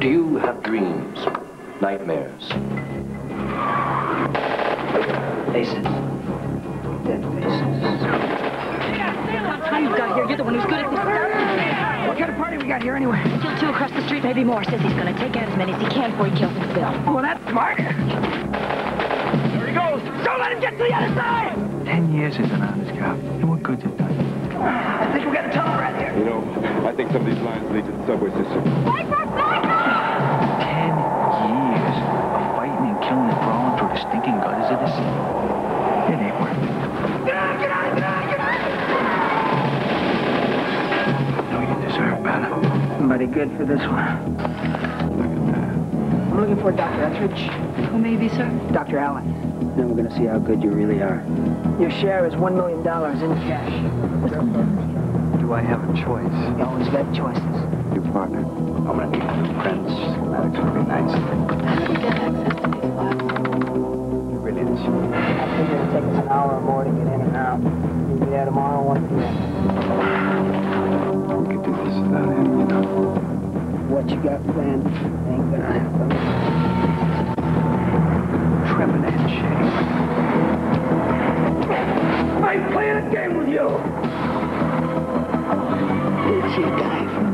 Do you have dreams? Nightmares? Faces. Dead faces. How you got here? You're the one who's good at this stuff. What kind of party we got here anyway? Kill two across the street, maybe more. Says he's gonna take out as many as he can before he kills his bill. Well, that's smart. There he goes. Don't let him get to the other side. Ten years as an honest cop. And what good's it done? I think we got a tunnel around here. You know, I think some of these lines lead to the subway system. Ten years gutters of the city. It ain't worth it. Get out, get out, get out, get out. No, you deserve better. Somebody good for this one. Look at that. I'm looking for Dr. Etheridge. Who may be, sir? Dr. Allen. Then we're gonna see how good you really are. Your share is one million dollars in cash. Do I have a choice? You always got choices. Your partner. Me. I figure it'll take us an hour or more to get in and out. You'll be there tomorrow, 1 p.m. We could do this without him, you know. What you got planned ain't gonna happen. Trevor and Shane. I'm playing a game with you. It's you, guy.